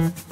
mm-hmm.